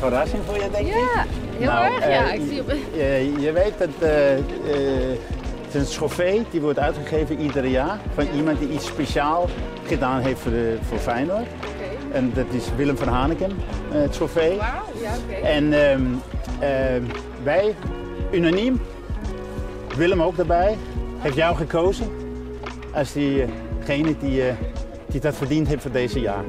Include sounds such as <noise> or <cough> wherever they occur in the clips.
Verrassing voor je, denk ik. Ja, heel Nou, erg. eh, ja, ik zie op... <laughs> Eh, je weet dat eh, eh, het is een trofee die wordt uitgegeven ieder jaar van iemand die iets speciaal gedaan heeft voor, de, voor Feyenoord. En dat is Willem van Haneken, eh trofee. Ja. En ehm, ehm, wij, unaniem, Willem ook daarbij, heeft jou gekozen als diegene die, eh, die dat verdiend heeft voor deze jaar.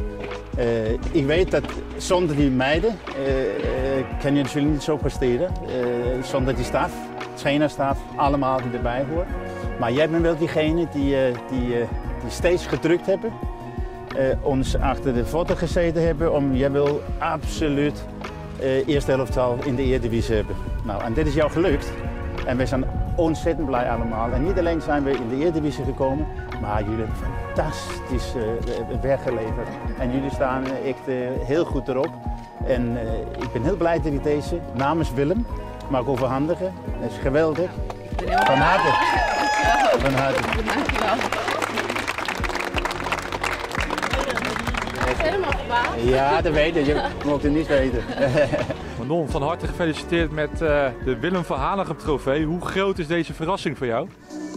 Eh, ik weet dat zonder die meiden eh, eh, kan je natuurlijk niet zo presteren. Zonder die staf, trainerstaf, allemaal die erbij horen. Maar jij bent wel diegene die, die, die steeds gedrukt hebben. ons achter de voeten gezeten hebben om jij wil absoluut eerste helftal in de Eredivisie hebben. Nou, en dit is jou gelukt. En we zijn ontzettend blij allemaal. En niet alleen zijn we in de Eredivisie gekomen, maar jullie hebben fantastisch eh, werk geleverd. En jullie staan eh, echt eh, heel goed erop. En eh, ik ben heel blij dat ik deze namens Willem mag overhandigen. Dat is geweldig. Van harte. Van harte. Dankjewel. Helemaal verbaasd. Ja, dat weet je. Je mocht het niet weten. <laughs> Manon, van harte gefeliciteerd met eh, de Willem van Hanegem trofee. Hoe groot is deze verrassing voor jou?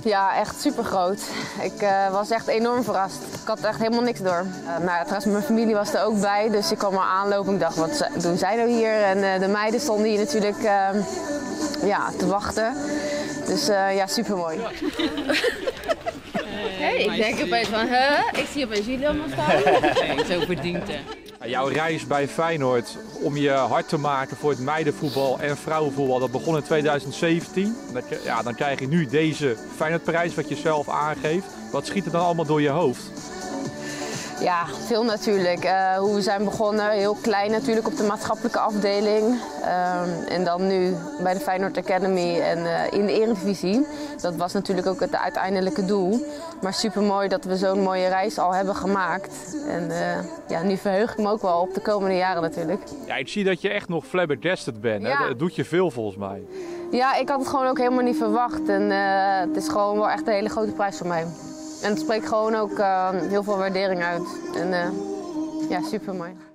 Ja, echt super groot. Ik eh, was echt enorm verrast. Ik had echt helemaal niks door. Uh, nou, trouwens, mijn familie was er ook bij, dus ik kwam al aanlopen. Ik dacht, wat doen zij nou hier? En eh, de meiden stonden hier natuurlijk eh, ja, te wachten. Dus eh, ja, super mooi. <laughs> Hey, ik denk opeens van, huh? Ik zie opeens jullie allemaal staan. <laughs> Nee, zo verdient hè. Jouw reis bij Feyenoord om je hard te maken voor het meidenvoetbal en vrouwenvoetbal, dat begon in 2017. Dat je- ja, dan krijg je nu deze Feyenoordprijs, wat je zelf aangeeft. Wat schiet er dan allemaal door je hoofd? Ja, veel natuurlijk. Eh, hoe we zijn begonnen, heel klein natuurlijk op de maatschappelijke afdeling. Ehm, en dan nu bij de Feyenoord Academy en eh, in de Eredivisie. Dat was natuurlijk ook het uiteindelijke doel. Maar super mooi dat we zo'n mooie reis al hebben gemaakt. En eh, ja, nu verheug ik me ook wel op de komende jaren natuurlijk. Ja, ik zie dat je echt nog flabbergasted bent. Hè? Ja. Het doet je veel volgens mij. Ja, ik had het gewoon ook helemaal niet verwacht. En het is gewoon wel echt een hele grote prijs voor mij. En het spreekt gewoon ook eh, heel veel waardering uit. En eh, ja, super mooi.